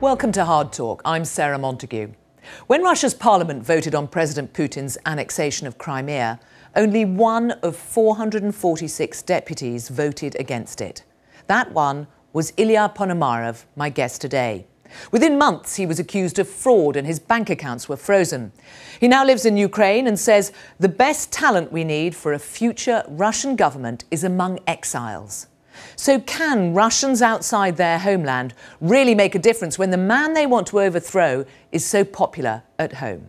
Welcome to Hard Talk. I'm Sarah Montague. When Russia's parliament voted on President Putin's annexation of Crimea, only one of 446 deputies voted against it. That one was Ilya Ponomarev, my guest today. Within months, he was accused of fraud and his bank accounts were frozen. He now lives in Ukraine and says the best talent we need for a future Russian government is among exiles. So, can Russians outside their homeland really make a difference when the man they want to overthrow is so popular at home?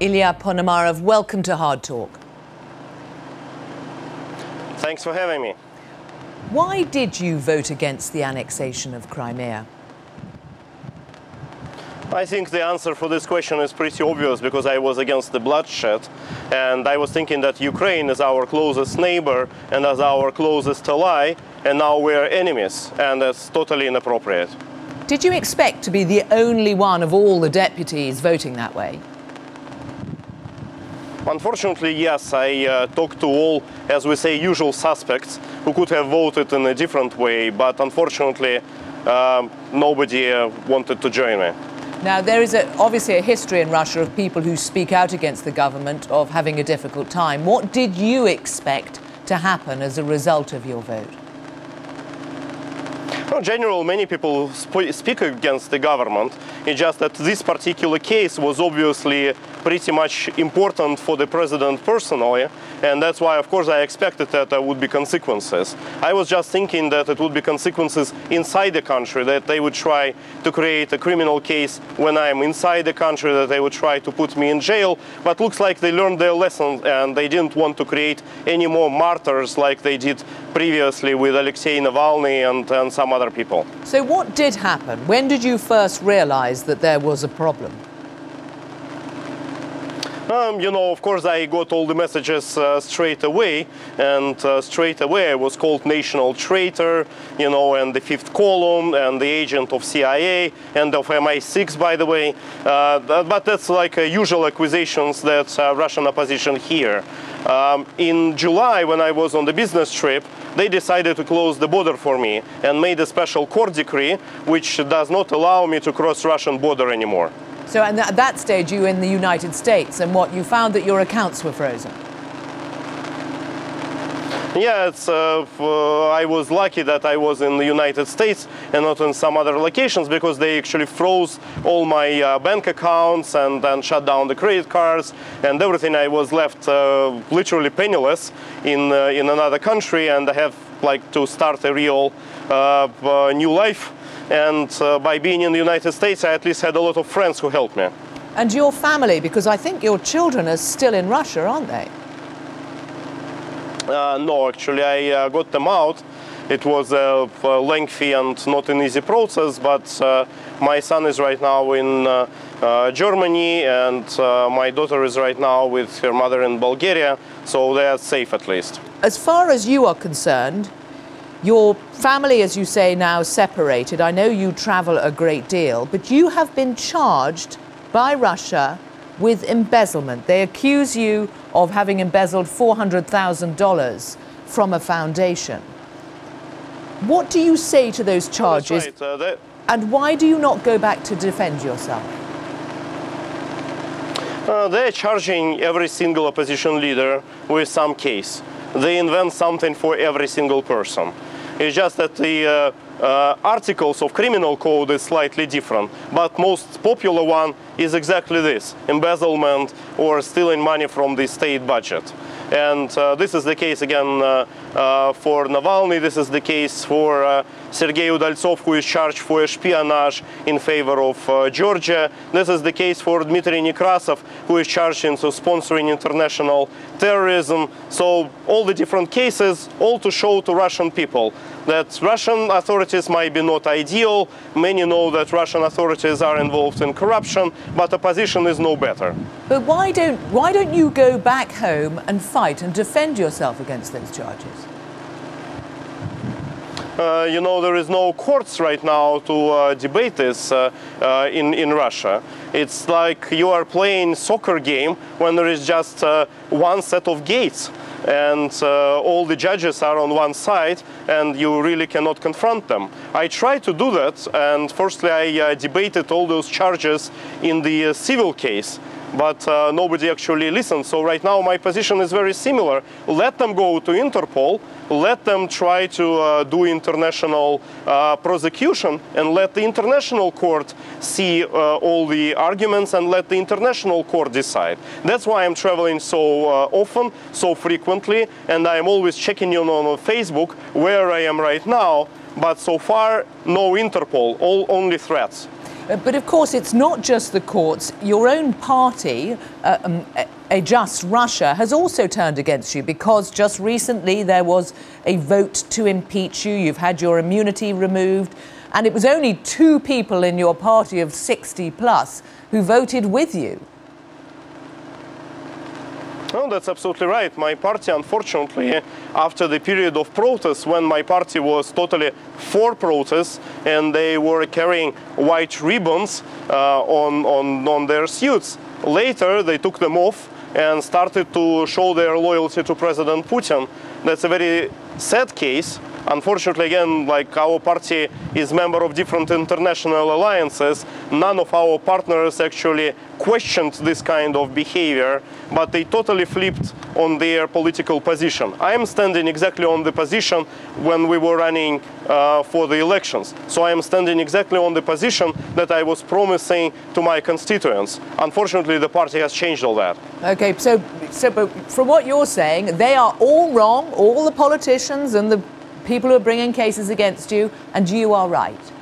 Ilya Ponomarev, welcome to Hard Talk. Thanks for having me. Why did you vote against the annexation of Crimea? I think the answer for this question is pretty obvious because I was against the bloodshed and I was thinking that Ukraine is our closest neighbor and as our closest ally and now we're enemies and that's totally inappropriate. Did you expect to be the only one of all the deputies voting that way? Unfortunately, yes, I uh, talked to all, as we say, usual suspects who could have voted in a different way, but unfortunately, um, nobody uh, wanted to join me. Now, there is a, obviously a history in Russia of people who speak out against the government of having a difficult time. What did you expect to happen as a result of your vote? In general, many people sp- speak against the government. It's just that this particular case was obviously pretty much important for the president personally, and that's why, of course, I expected that there would be consequences. I was just thinking that it would be consequences inside the country, that they would try to create a criminal case when I'm inside the country, that they would try to put me in jail. But looks like they learned their lesson and they didn't want to create any more martyrs like they did previously with Alexei Navalny and, and some other people. So, what did happen? When did you first realize that there was a problem? Um, you know, of course, I got all the messages uh, straight away, and uh, straight away I was called national traitor, you know, and the fifth column, and the agent of CIA, and of MI6, by the way. Uh, but that's like uh, usual accusations that uh, Russian opposition hear. Um, in July, when I was on the business trip, they decided to close the border for me and made a special court decree which does not allow me to cross Russian border anymore. So, and at that stage, you were in the United States, and what you found that your accounts were frozen. Yeah, uh, uh, I was lucky that I was in the United States and not in some other locations because they actually froze all my uh, bank accounts and then shut down the credit cards and everything. I was left uh, literally penniless in uh, in another country and I have like to start a real uh, new life. And by being in the United States, I at least had a lot of friends who helped me. And your family, because I think your children are still in Russia, aren't they? Uh, no, actually, I uh, got them out. It was a, lengthy and not an easy process, but uh, my son is right now in uh, uh, Germany, and uh, my daughter is right now with her mother in Bulgaria, so they are safe at least. As far as you are concerned, your family, as you say, now separated. I know you travel a great deal, but you have been charged by Russia with embezzlement. They accuse you of having embezzled $400,000 from a foundation. What do you say to those charges? Right. Uh, and why do you not go back to defend yourself? Uh, they're charging every single opposition leader with some case. They invent something for every single person. It's just that the uh, uh, articles of criminal code is slightly different, but most popular one is exactly this: embezzlement or stealing money from the state budget. And uh, this is the case again for Navalny. This is the case for uh, Sergei Udaltsov, who is charged for espionage in favor of uh, Georgia. This is the case for Dmitry Nekrasov, who is charged in sponsoring international terrorism. So all the different cases, all to show to Russian people that Russian authorities might be not ideal. Many know that Russian authorities are involved in corruption, but opposition is no better. But why don't why don't you go back home and fight and defend yourself against those charges? uh, you know, there is no courts right now to uh, debate this uh, uh, in, in Russia. It's like you are playing soccer game when there is just uh, one set of gates and uh, all the judges are on one side and you really cannot confront them. I tried to do that and firstly I debated all those charges in the civil case but uh, nobody actually listened. So right now my position is very similar. Let them go to Interpol, let them try to uh, do international uh, prosecution and let the international court see uh, all the arguments and let the international court decide. That's why I'm traveling so uh, often, so frequently, and I'm always checking in on Facebook where I am right now. But so far, no Interpol, all only threats. Uh, but of course, it's not just the courts. Your own party, uh, um, a Just Russia, has also turned against you because just recently there was a vote to impeach you. You've had your immunity removed. And it was only two people in your party of 60 plus who voted with you. No, that's absolutely right. My party, unfortunately, after the period of protests, when my party was totally for protests and they were carrying white ribbons uh, on, on, on their suits, later they took them off and started to show their loyalty to President Putin. That's a very sad case Unfortunately, again, like our party is member of different international alliances, none of our partners actually questioned this kind of behavior, but they totally flipped on their political position. I am standing exactly on the position when we were running uh, for the elections. So I am standing exactly on the position that I was promising to my constituents. Unfortunately, the party has changed all that. Okay, so, so but from what you're saying, they are all wrong, all the politicians and the people who are bringing cases against you, and you are right.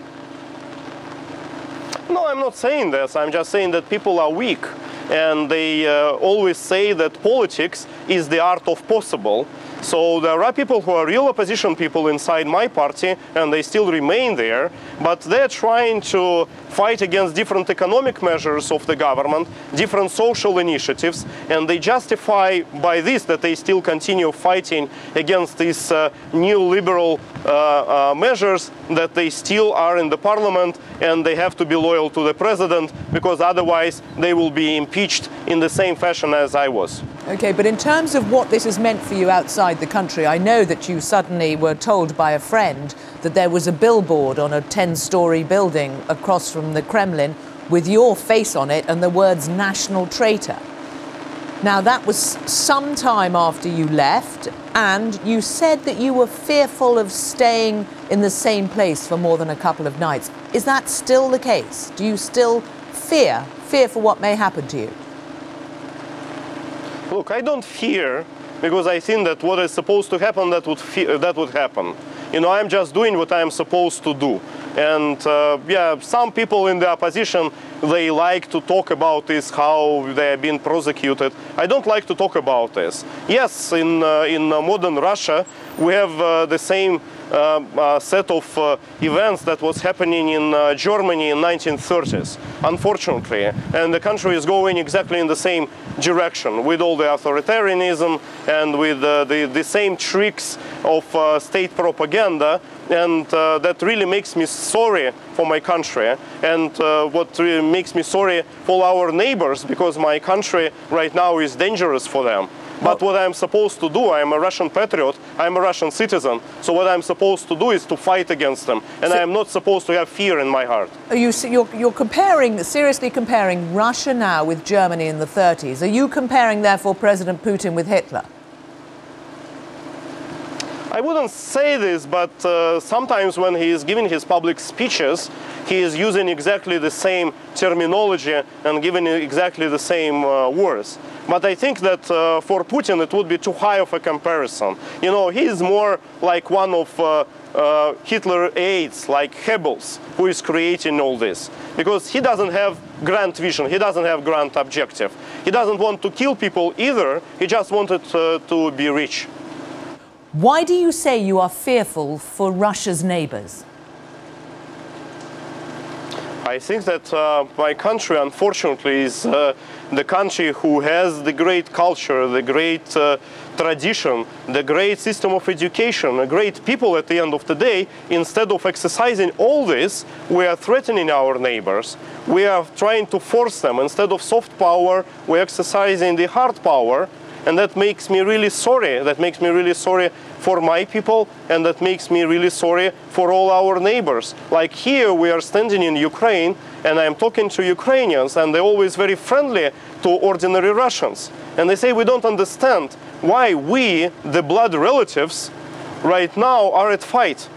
No, I'm not saying this. I'm just saying that people are weak. And they uh, always say that politics is the art of possible. So there are people who are real opposition people inside my party, and they still remain there, but they're trying to fight against different economic measures of the government, different social initiatives, and they justify by this that they still continue fighting against these uh, neoliberal uh, uh, measures, that they still are in the parliament and they have to be loyal to the president because otherwise they will be impeached in the same fashion as I was. Okay, but in terms of what this has meant for you outside the country, I know that you suddenly were told by a friend that there was a billboard on a 10 story building across from the Kremlin with your face on it and the words national traitor. Now, that was some time after you left, and you said that you were fearful of staying in the same place for more than a couple of nights. Is that still the case? Do you still fear, fear for what may happen to you? Look, I don't fear because I think that what is supposed to happen, that would, fe- that would happen. You know, I'm just doing what I'm supposed to do. And uh, yeah, some people in the opposition, they like to talk about this, how they are being prosecuted. I don't like to talk about this. Yes, in, uh, in modern Russia, we have uh, the same uh, set of uh, events that was happening in uh, Germany in 1930s, unfortunately. And the country is going exactly in the same direction with all the authoritarianism and with the, the same tricks of state propaganda. And uh, that really makes me sorry for my country. And uh, what really makes me sorry for our neighbors because my country right now is dangerous for them but what I'm supposed to do, I'm a Russian patriot, I'm a Russian citizen. So what I'm supposed to do is to fight against them. And so, I'm not supposed to have fear in my heart. Are you, you're, you're comparing, seriously comparing Russia now with Germany in the 30s. Are you comparing, therefore, President Putin with Hitler? I wouldn't say this, but uh, sometimes when he is giving his public speeches, he is using exactly the same terminology and giving exactly the same uh, words. But I think that uh, for Putin it would be too high of a comparison. You know, he is more like one of uh, uh, Hitler aides, like Goebbels, who is creating all this. Because he doesn't have grand vision, he doesn't have grand objective. He doesn't want to kill people either, he just wanted uh, to be rich. Why do you say you are fearful for Russia's neighbors? I think that uh, my country, unfortunately, is uh, the country who has the great culture, the great uh, tradition, the great system of education, a great people at the end of the day, instead of exercising all this, we are threatening our neighbors. We are trying to force them. Instead of soft power, we're exercising the hard power. And that makes me really sorry. That makes me really sorry for my people, and that makes me really sorry for all our neighbors. Like here, we are standing in Ukraine, and I'm talking to Ukrainians, and they're always very friendly to ordinary Russians. And they say, We don't understand why we, the blood relatives, right now are at fight.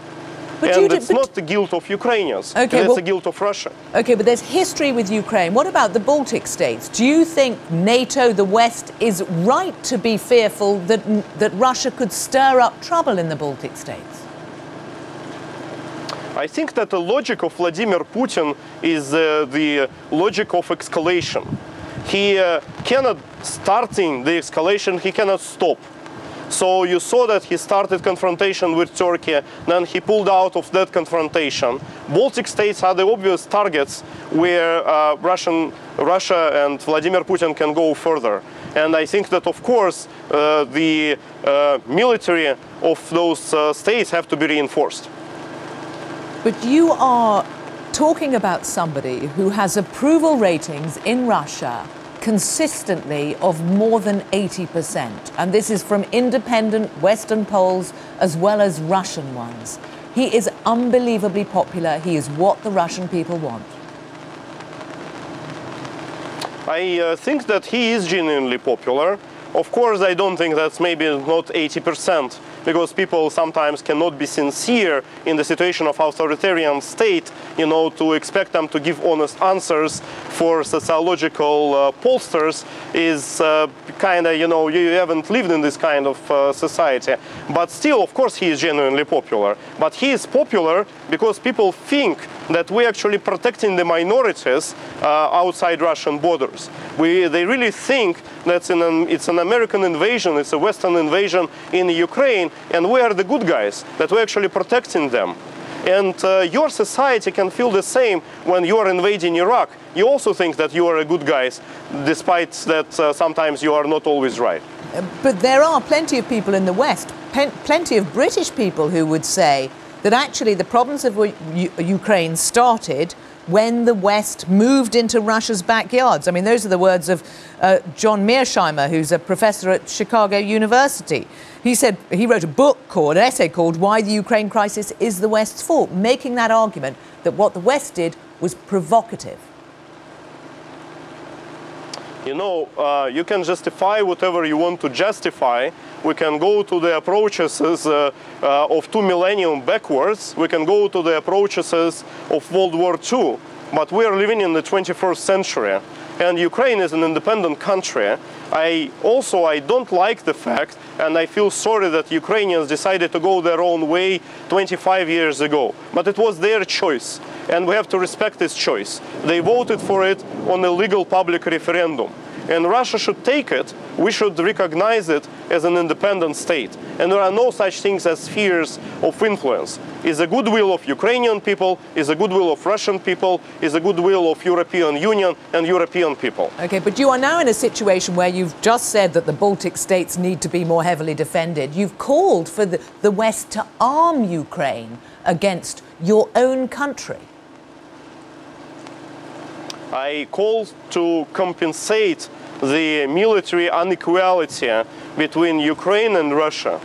But and it's do- but- not the guilt of Ukrainians. Okay, it's well- the guilt of Russia. Okay, but there's history with Ukraine. What about the Baltic states? Do you think NATO, the West, is right to be fearful that, that Russia could stir up trouble in the Baltic states? I think that the logic of Vladimir Putin is uh, the logic of escalation. He uh, cannot starting the escalation, he cannot stop. So you saw that he started confrontation with Turkey, then he pulled out of that confrontation. Baltic states are the obvious targets where uh, Russian, Russia and Vladimir Putin can go further. And I think that, of course, uh, the uh, military of those uh, states have to be reinforced. But you are talking about somebody who has approval ratings in Russia consistently of more than 80%. And this is from independent Western polls as well as Russian ones. He is unbelievably popular. He is what the Russian people want. I uh, think that he is genuinely popular. Of course, I don't think that's maybe not 80%, because people sometimes cannot be sincere in the situation of authoritarian state, you know, to expect them to give honest answers for sociological uh, pollsters is uh, kind of, you know, you haven't lived in this kind of uh, society. But still, of course, he is genuinely popular. But he is popular because people think that we're actually protecting the minorities uh, outside Russian borders. We, they really think that an, it's an American invasion, it's a Western invasion in Ukraine, and we are the good guys, that we're actually protecting them. And uh, your society can feel the same when you are invading Iraq. You also think that you are a good guys, despite that uh, sometimes you are not always right. But there are plenty of people in the West, plenty of British people who would say that actually the problems of Ukraine started when the West moved into Russia's backyards. I mean, those are the words of uh, John Mearsheimer, who's a professor at Chicago University. He said he wrote a book called, an essay called Why the Ukraine Crisis is the West's Fault, making that argument that what the West did was provocative. You know, uh, you can justify whatever you want to justify. We can go to the approaches uh, uh, of two millennium backwards. We can go to the approaches of World War II. But we are living in the 21st century, and Ukraine is an independent country. I also I don't like the fact, and I feel sorry that Ukrainians decided to go their own way 25 years ago. But it was their choice, and we have to respect this choice. They voted for it on a legal public referendum. And Russia should take it, we should recognize it as an independent state. And there are no such things as spheres of influence. Is a goodwill of Ukrainian people, is a goodwill of Russian people, is a goodwill of European Union and European people. Okay, but you are now in a situation where you've just said that the Baltic states need to be more heavily defended. You've called for the, the West to arm Ukraine against your own country. I call to compensate the military inequality between Ukraine and Russia.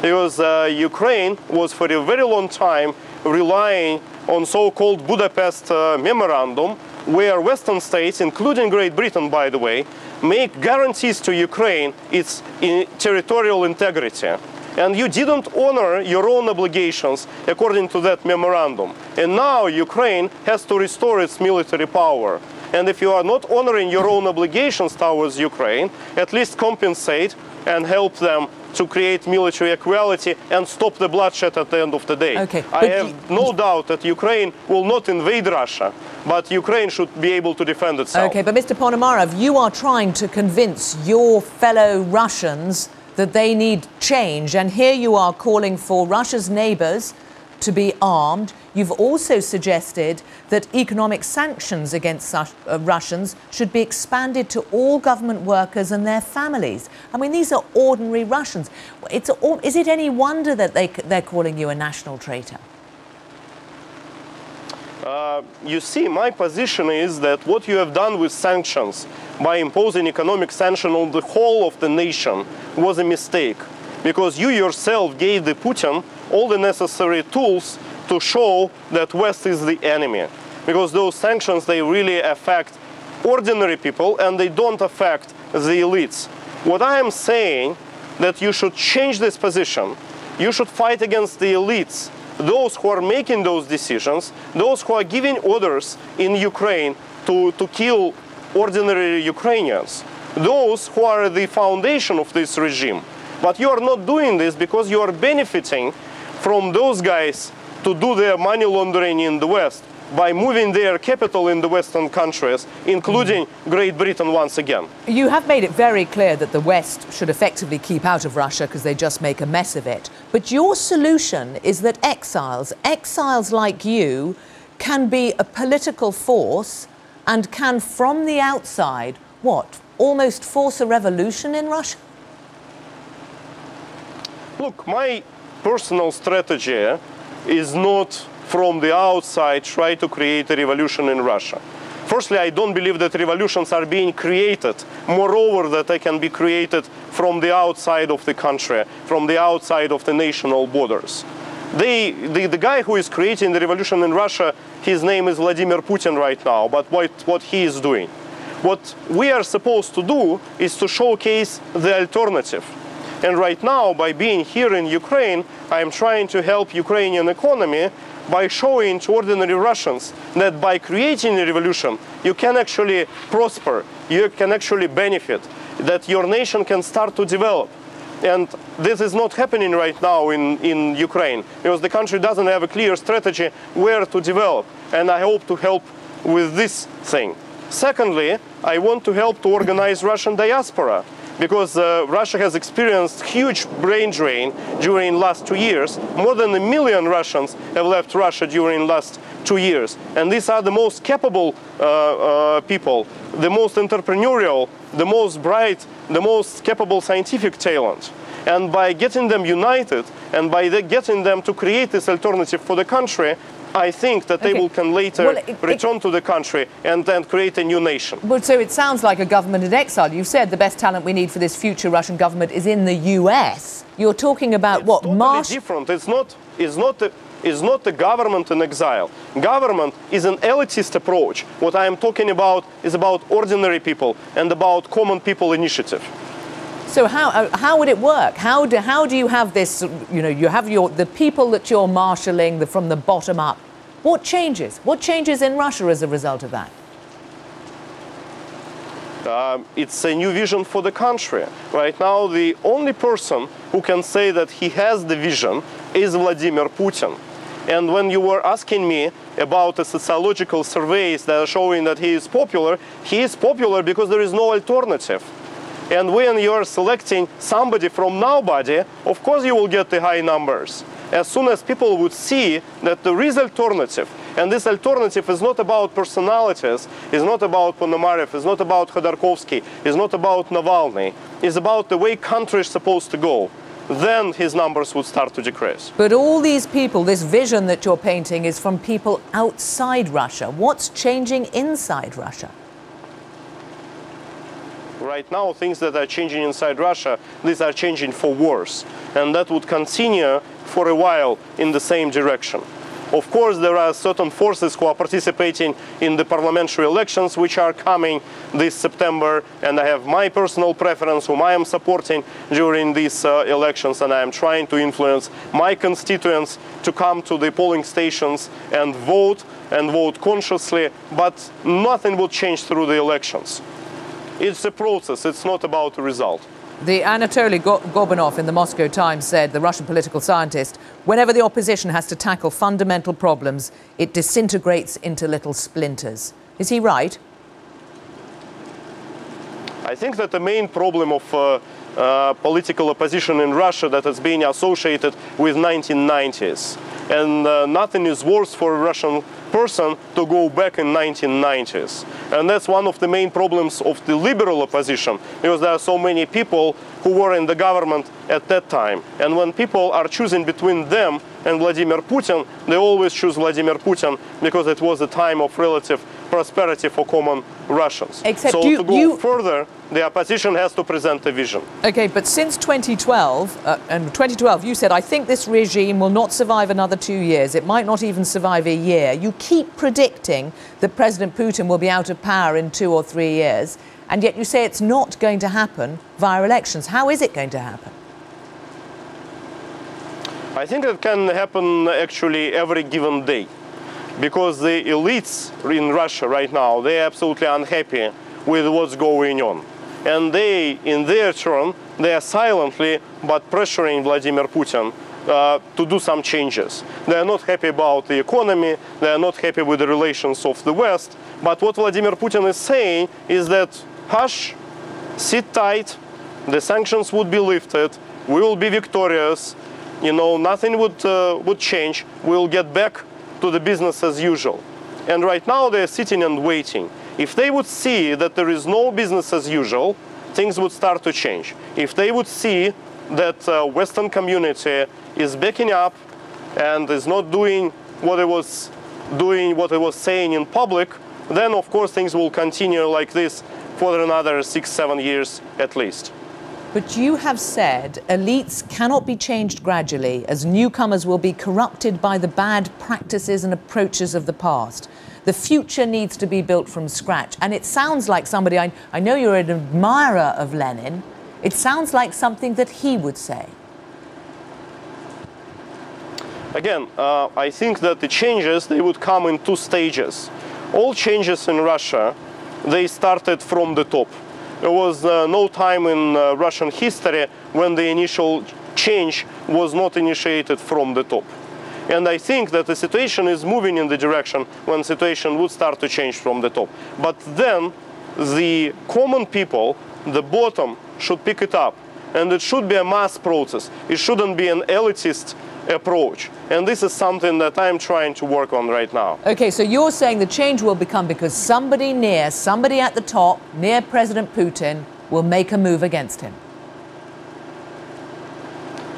Because uh, Ukraine was for a very long time relying on so-called Budapest uh, memorandum, where Western states, including Great Britain, by the way, make guarantees to Ukraine its in territorial integrity. And you didn't honor your own obligations according to that memorandum. And now Ukraine has to restore its military power. And if you are not honoring your own obligations towards Ukraine, at least compensate and help them to create military equality and stop the bloodshed at the end of the day. Okay, I have no doubt that Ukraine will not invade Russia, but Ukraine should be able to defend itself. Okay, but Mr. Ponomarev, you are trying to convince your fellow Russians that they need change, and here you are calling for Russia's neighbours to be armed. You've also suggested that economic sanctions against uh, Russians should be expanded to all government workers and their families. I mean, these are ordinary Russians. It's, is it any wonder that they, they're calling you a national traitor? Uh, you see, my position is that what you have done with sanctions by imposing economic sanction on the whole of the nation was a mistake because you yourself gave the Putin all the necessary tools to show that West is the enemy. Because those sanctions, they really affect ordinary people and they don't affect the elites. What I am saying that you should change this position. You should fight against the elites, those who are making those decisions, those who are giving orders in Ukraine to, to kill ordinary Ukrainians, those who are the foundation of this regime. But you are not doing this because you are benefiting from those guys to do their money laundering in the West by moving their capital in the Western countries, including Great Britain once again. You have made it very clear that the West should effectively keep out of Russia because they just make a mess of it. But your solution is that exiles, exiles like you, can be a political force and can, from the outside, what, almost force a revolution in Russia? Look, my personal strategy is not from the outside try to create a revolution in Russia. Firstly, I don't believe that revolutions are being created. Moreover, that they can be created from the outside of the country, from the outside of the national borders. They, the, the guy who is creating the revolution in Russia, his name is Vladimir Putin right now, but what, what he is doing. What we are supposed to do is to showcase the alternative. And right now, by being here in Ukraine, I am trying to help Ukrainian economy by showing to ordinary Russians that by creating a revolution, you can actually prosper, you can actually benefit, that your nation can start to develop. And this is not happening right now in, in Ukraine because the country doesn't have a clear strategy where to develop. And I hope to help with this thing. Secondly, I want to help to organize Russian diaspora because uh, Russia has experienced huge brain drain during last two years. More than a million Russians have left Russia during last two years. And these are the most capable uh, uh, people, the most entrepreneurial, the most bright, the most capable scientific talent. And by getting them united and by getting them to create this alternative for the country, I think that okay. they will can later well, it, return it, to the country and then create a new nation. But so it sounds like a government in exile. You said the best talent we need for this future Russian government is in the U.S. You're talking about it's what? Totally Marsh- different. It's not. It's not. A, is not the government in exile. Government is an elitist approach. What I am talking about is about ordinary people and about common people initiative. So how, uh, how would it work? How do, how do you have this, you know, you have your, the people that you're marshalling the, from the bottom up. What changes? What changes in Russia as a result of that? Um, it's a new vision for the country. Right now, the only person who can say that he has the vision is Vladimir Putin. And when you were asking me about the sociological surveys that are showing that he is popular, he is popular because there is no alternative. And when you're selecting somebody from nobody, of course you will get the high numbers. As soon as people would see that there is alternative, and this alternative is not about personalities, is not about Ponomarev, is not about Khodorkovsky, is not about Navalny, is about the way country is supposed to go then his numbers would start to decrease. But all these people, this vision that you're painting is from people outside Russia. What's changing inside Russia? Right now things that are changing inside Russia, these are changing for worse. And that would continue for a while in the same direction. Of course, there are certain forces who are participating in the parliamentary elections which are coming this September, and I have my personal preference whom I am supporting during these uh, elections, and I am trying to influence my constituents to come to the polling stations and vote and vote consciously, but nothing will change through the elections. It's a process, it's not about a result. The Anatoly Gorbunov in the Moscow Times said, the Russian political scientist, whenever the opposition has to tackle fundamental problems, it disintegrates into little splinters. Is he right? I think that the main problem of uh, uh, political opposition in Russia that has been associated with 1990s And uh, nothing is worse for a Russian person to go back in 1990s. And that's one of the main problems of the liberal opposition, because there are so many people who were in the government at that time. And when people are choosing between them and Vladimir Putin, they always choose Vladimir Putin because it was a time of relative prosperity for common Russians. Except so you- to go you- further, the opposition has to present a vision. Okay, but since 2012, uh, and 2012, you said, I think this regime will not survive another two years. It might not even survive a year. You keep predicting that President Putin will be out of power in two or three years, and yet you say it's not going to happen via elections. How is it going to happen? I think it can happen actually every given day because the elites in Russia right now they're absolutely unhappy with what's going on. And they, in their turn, they are silently but pressuring Vladimir Putin uh, to do some changes. They are not happy about the economy, they are not happy with the relations of the West. But what Vladimir Putin is saying is that hush, sit tight, the sanctions would be lifted, we will be victorious, you know, nothing would, uh, would change, we'll get back to the business as usual. And right now they're sitting and waiting. If they would see that there is no business as usual, things would start to change. If they would see that uh, Western community is backing up and is not doing what it was doing, what it was saying in public, then of course things will continue like this for another six, seven years at least. But you have said elites cannot be changed gradually as newcomers will be corrupted by the bad practices and approaches of the past. The future needs to be built from scratch. And it sounds like somebody, I, I know you're an admirer of Lenin, it sounds like something that he would say. Again, uh, I think that the changes they would come in two stages. All changes in Russia, they started from the top. There was uh, no time in uh, Russian history when the initial change was not initiated from the top. And I think that the situation is moving in the direction when situation would start to change from the top. But then the common people, the bottom, should pick it up. And it should be a mass process. It shouldn't be an elitist approach. And this is something that I'm trying to work on right now. Okay, so you're saying the change will become because somebody near, somebody at the top, near President Putin, will make a move against him.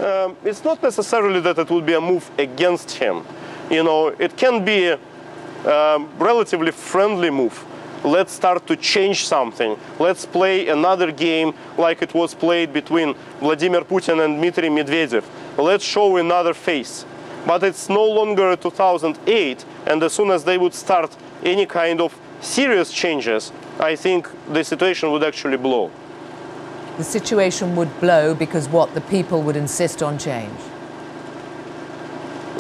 Um, it's not necessarily that it would be a move against him. You know, it can be a um, relatively friendly move. Let's start to change something. Let's play another game like it was played between Vladimir Putin and Dmitry Medvedev. Let's show another face. But it's no longer 2008, and as soon as they would start any kind of serious changes, I think the situation would actually blow. The situation would blow because what? The people would insist on change.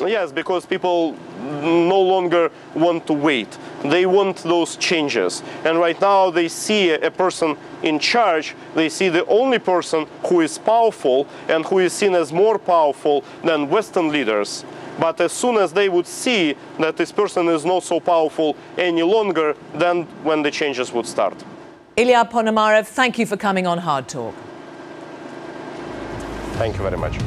Yes, because people no longer want to wait. They want those changes. And right now they see a person in charge, they see the only person who is powerful and who is seen as more powerful than Western leaders. But as soon as they would see that this person is not so powerful any longer, then when the changes would start. Ilya Ponomarev, thank you for coming on Hard Talk. Thank you very much.